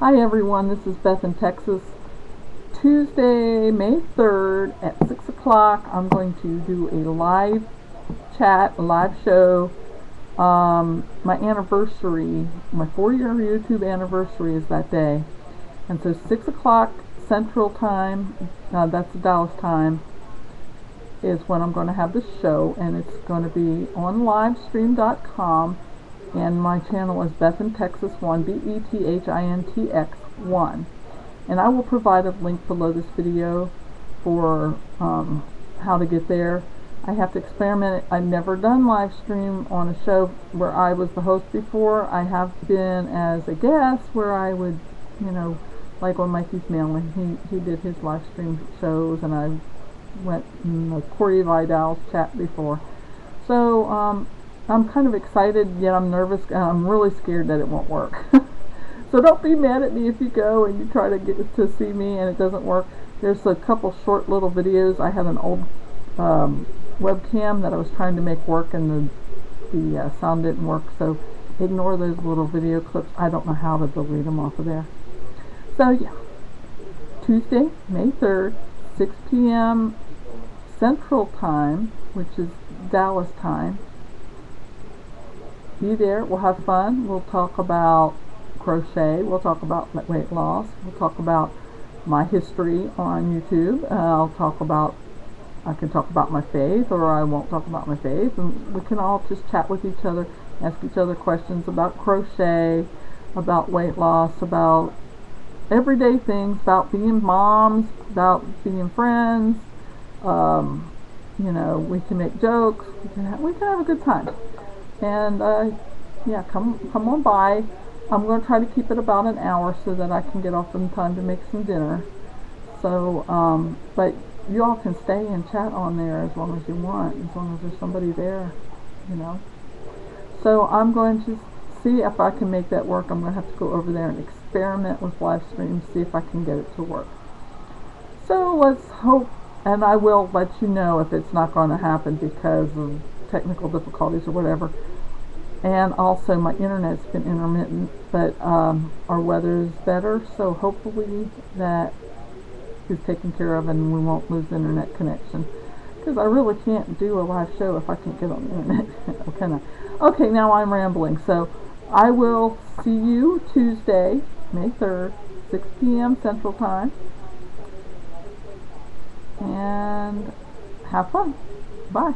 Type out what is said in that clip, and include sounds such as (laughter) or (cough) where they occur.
Hi everyone, this is Beth in Texas. Tuesday, May 3rd at 6 o'clock, I'm going to do a live chat, a live show. Um, my anniversary, my four year YouTube anniversary is that day. And so 6 o'clock Central Time, uh, that's Dallas time, is when I'm going to have the show. And it's going to be on livestream.com and my channel is Beth in Texas 1, B-E-T-H-I-N-T-X 1. And I will provide a link below this video for um, how to get there. I have to experiment. I've never done live stream on a show where I was the host before. I have been as a guest where I would, you know, like on Mikey's Mailing, he, he did his live stream shows and I went in the Corey Vidal's chat before. So, um, I'm kind of excited, yet I'm nervous, and I'm really scared that it won't work. (laughs) so don't be mad at me if you go and you try to get to see me and it doesn't work. There's a couple short little videos. I had an old um, webcam that I was trying to make work and the, the uh, sound didn't work, so ignore those little video clips. I don't know how to delete them off of there. So yeah, Tuesday, May 3rd, 6 p.m. Central Time, which is Dallas time, be there. We'll have fun. We'll talk about crochet. We'll talk about weight loss. We'll talk about my history on YouTube. Uh, I'll talk about, I can talk about my faith or I won't talk about my faith. And we can all just chat with each other, ask each other questions about crochet, about weight loss, about everyday things, about being moms, about being friends. Um, you know, we can make jokes. We can have, we can have a good time and uh, yeah come come on by. I'm going to try to keep it about an hour so that I can get off in time to make some dinner. So um, but you all can stay and chat on there as long as you want as long as there's somebody there you know. So I'm going to see if I can make that work. I'm going to have to go over there and experiment with live streams see if I can get it to work. So let's hope and I will let you know if it's not going to happen because of technical difficulties or whatever. And also my internet's been intermittent, but um, our weather is better, so hopefully that is taken care of and we won't lose internet connection. Because I really can't do a live show if I can't get on the internet. (laughs) okay, okay, now I'm rambling. So I will see you Tuesday, May 3rd, 6 p.m. Central Time. And have fun. Bye.